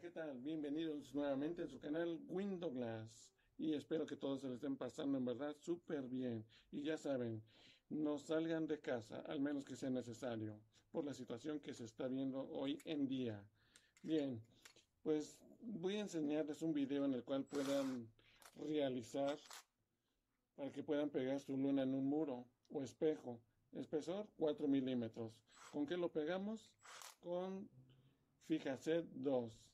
¿qué tal? Bienvenidos nuevamente a su canal Windowglass y espero que todos se les estén pasando en verdad súper bien. Y ya saben, no salgan de casa, al menos que sea necesario, por la situación que se está viendo hoy en día. Bien, pues voy a enseñarles un video en el cual puedan realizar para que puedan pegar su luna en un muro o espejo. Espesor 4 milímetros. ¿Con qué lo pegamos? Con Fíjase 2.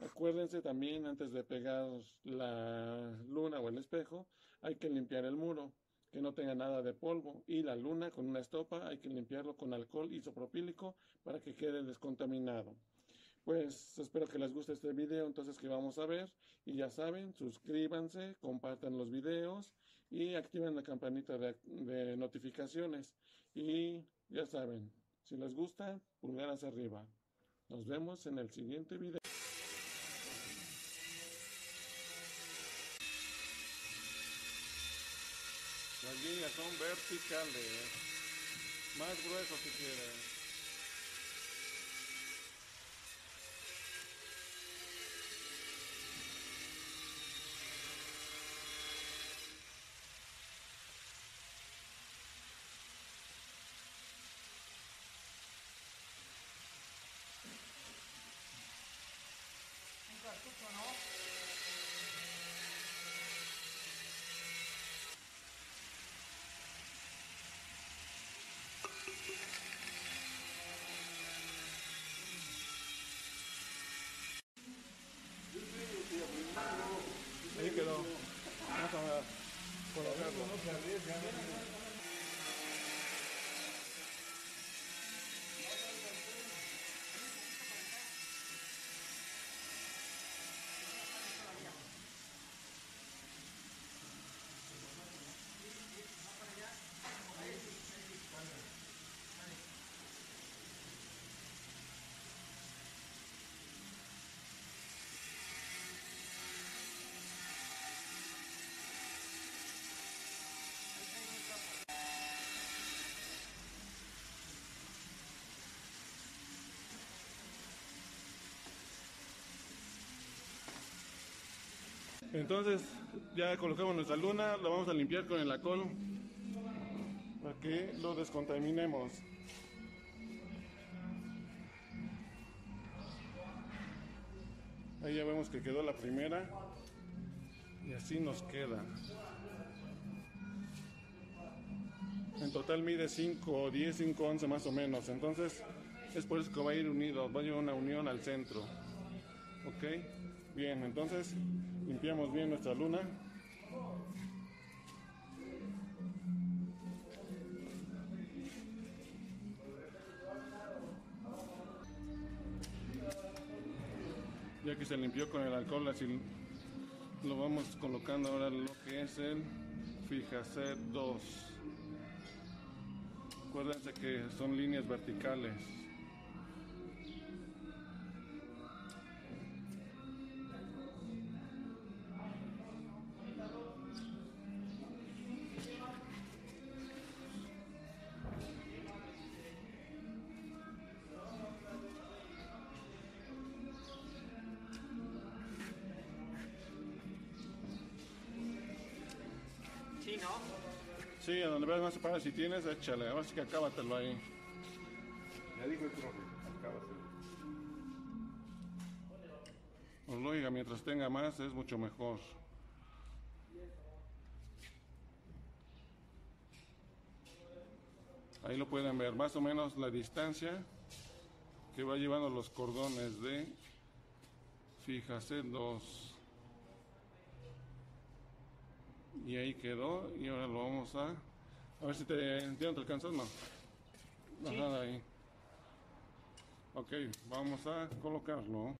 Acuérdense también antes de pegar la luna o el espejo, hay que limpiar el muro, que no tenga nada de polvo. Y la luna con una estopa hay que limpiarlo con alcohol isopropílico para que quede descontaminado. Pues espero que les guste este video, entonces que vamos a ver. Y ya saben, suscríbanse, compartan los videos y activen la campanita de, notificaciones. Y ya saben, si les gusta, pulgar hacia arriba. Nos vemos en el siguiente video. Las líneas son verticales. Más grueso si quieren. Colocarlo. No se Entonces ya colocamos nuestra luna, la vamos a limpiar con el alcohol para que lo descontaminemos. Ahí ya vemos que quedó la primera y así nos queda. En total mide 5, 10, 5, 11 más o menos. Entonces es por eso que va a ir unido, va a llevar una unión al centro. ¿Ok? Bien, entonces limpiamos bien nuestra luna. Ya que se limpió con el alcohol, así lo vamos colocando ahora lo que es el Fijacer 2. Acuérdense que son líneas verticales. ¿No? Sí, a donde veas más separado, si tienes, échale. Ahora sí que acábatelo ahí. Ya dijo el profe, acábaselo. Pues lo oiga, mientras tenga más es mucho mejor. Ahí lo pueden ver, más o menos la distancia que va llevando los cordones de Fíjase dos. Y ahí quedó y ahora lo vamos a... A ver si te, ¿ya no te alcanzas, no. No, Sí. nada ahí. Ok, vamos a colocarlo.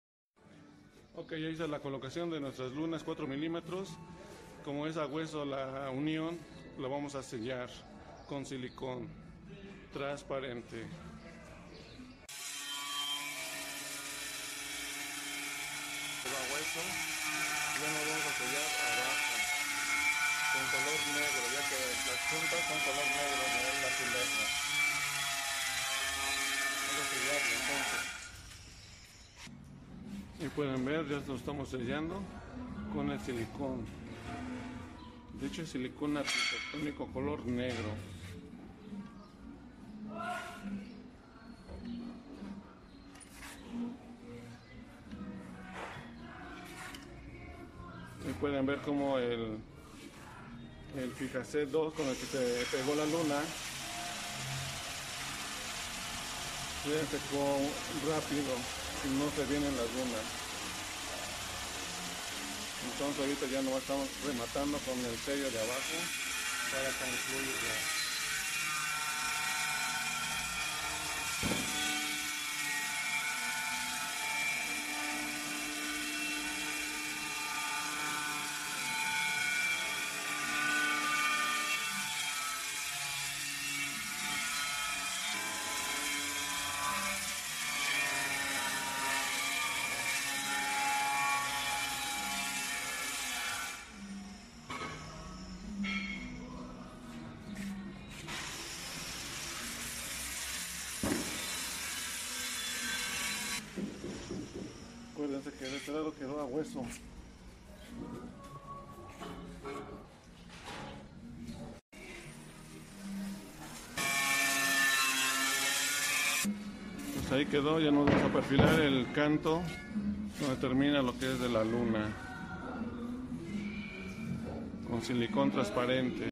Ok, ahí está la colocación de nuestras lunas 4 milímetros. Como es a hueso la unión, lo vamos a sellar con silicón transparente. A hueso, ya lo vamos a sellar abajo con color negro, ya que las puntas son color negro, es la azulejo. Vamos a sellarlo entonces. Y pueden ver, ya lo estamos sellando con el silicón. De hecho, es silicón arquitectónico color negro. Y pueden ver como el, el Picasso 2 con el que se pegó la luna. Se secó rápido y no se vienen las lunas. Entonces ahorita ya no estamos rematando con el sello de abajo. Para concluir Acuérdense que de este lado quedó a hueso. Pues ahí quedó, ya nos vamos perfilar el canto donde termina lo que es de la luna con silicón transparente.